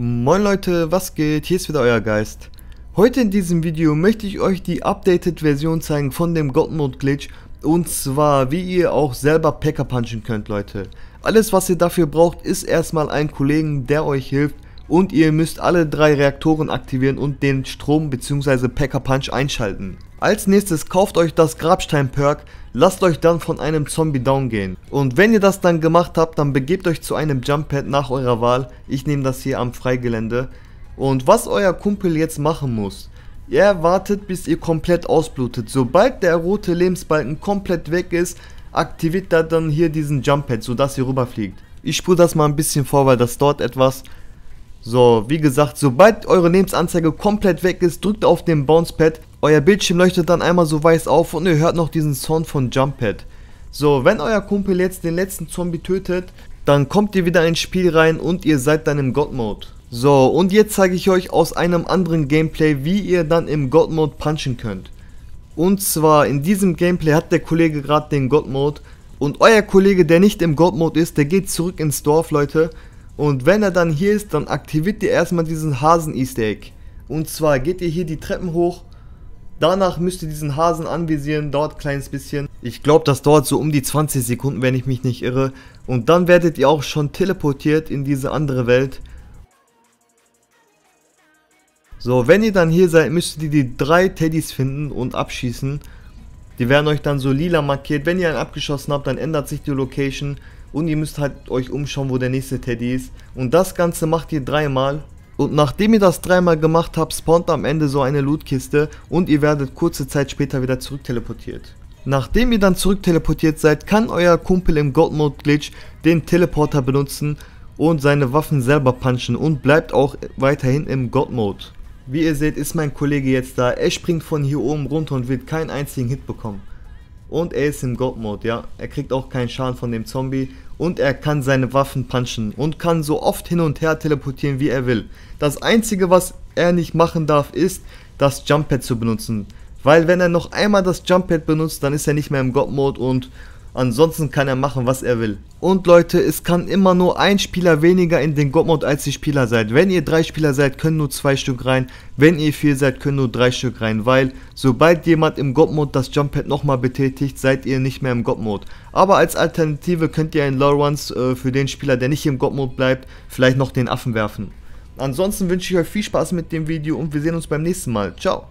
Moin Leute, was geht? Hier ist wieder euer Geist. Heute in diesem Video möchte ich euch die updated Version zeigen von dem God Mode Glitch und zwar wie ihr auch selber Packer punchen könnt Leute. Alles was ihr dafür braucht ist erstmal einen Kollegen der euch hilft und ihr müsst alle drei Reaktoren aktivieren und den Strom bzw. Packer Punch einschalten. Als nächstes kauft euch das Grabstein Perk Lasst euch dann von einem Zombie down gehen. Und wenn ihr das dann gemacht habt, dann begebt euch zu einem Jump Pad nach eurer Wahl. Ich nehme das hier am Freigelände. Und was euer Kumpel jetzt machen muss, er wartet bis ihr komplett ausblutet. Sobald der rote Lebensbalken komplett weg ist, aktiviert er dann hier diesen Jump Pad, sodass ihr rüberfliegt. Ich spule das mal ein bisschen vor, weil das dauert etwas. So, wie gesagt, sobald eure Lebensanzeige komplett weg ist, drückt auf den Bounce Pad. Euer Bildschirm leuchtet dann einmal so weiß auf und ihr hört noch diesen Sound von Jump Pad. So, wenn euer Kumpel jetzt den letzten Zombie tötet, dann kommt ihr wieder ins Spiel rein und ihr seid dann im God Mode. So, und jetzt zeige ich euch aus einem anderen Gameplay, wie ihr dann im God Mode punchen könnt. Und zwar in diesem Gameplay hat der Kollege gerade den God Mode und euer Kollege, der nicht im God Mode ist, der geht zurück ins Dorf, Leute. Und wenn er dann hier ist, dann aktiviert ihr erstmal diesen Hasen Easter Egg. Und zwar geht ihr hier die Treppen hoch. Danach müsst ihr diesen Hasen anvisieren, dauert ein kleines bisschen. Ich glaube, das dauert so um die 20 Sekunden, wenn ich mich nicht irre. Und dann werdet ihr auch schon teleportiert in diese andere Welt. So, wenn ihr dann hier seid, müsst ihr die drei Teddys finden und abschießen. Die werden euch dann so lila markiert. Wenn ihr einen abgeschossen habt, dann ändert sich die Location und ihr müsst halt euch umschauen, wo der nächste Teddy ist. Und das Ganze macht ihr dreimal. Und nachdem ihr das dreimal gemacht habt, spawnt am Ende so eine Lootkiste und ihr werdet kurze Zeit später wieder zurück teleportiert. Nachdem ihr dann zurück teleportiert seid, kann euer Kumpel im God Mode Glitch den Teleporter benutzen und seine Waffen selber punchen und bleibt auch weiterhin im God Mode. Wie ihr seht ist mein Kollege jetzt da, er springt von hier oben runter und wird keinen einzigen Hit bekommen. Und er ist im God-Mode, ja. Er kriegt auch keinen Schaden von dem Zombie. Und er kann seine Waffen punchen. Und kann so oft hin und her teleportieren, wie er will. Das einzige, was er nicht machen darf, ist, das Jump-Pad zu benutzen. Weil wenn er noch einmal das Jump-Pad benutzt, dann ist er nicht mehr im God-Mode und Ansonsten kann er machen, was er will. Und Leute, es kann immer nur ein Spieler weniger in den God-Mode als die Spieler seid. Wenn ihr drei Spieler seid, können nur zwei Stück rein. Wenn ihr vier seid, können nur drei Stück rein. Weil sobald jemand im God-Mode das Jump-Pad nochmal betätigt, seid ihr nicht mehr im God-Mode. Aber als Alternative könnt ihr in Low Runs äh, für den Spieler, der nicht im God-Mode bleibt, vielleicht noch den Affen werfen. Ansonsten wünsche ich euch viel Spaß mit dem Video und wir sehen uns beim nächsten Mal. Ciao.